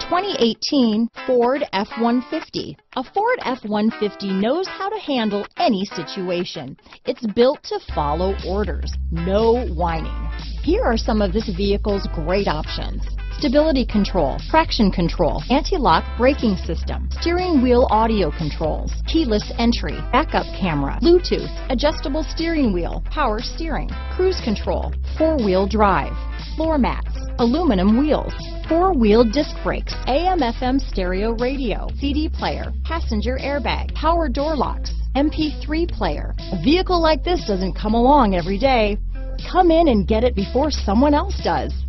2018 Ford F-150. A Ford F-150 knows how to handle any situation. It's built to follow orders, no whining. Here are some of this vehicle's great options. Stability control, traction control, anti-lock braking system, steering wheel audio controls, keyless entry, backup camera, Bluetooth, adjustable steering wheel, power steering, cruise control, four-wheel drive, floor mats, aluminum wheels, four-wheel disc brakes, AM FM stereo radio, CD player, passenger airbag, power door locks, MP3 player. A vehicle like this doesn't come along every day. Come in and get it before someone else does.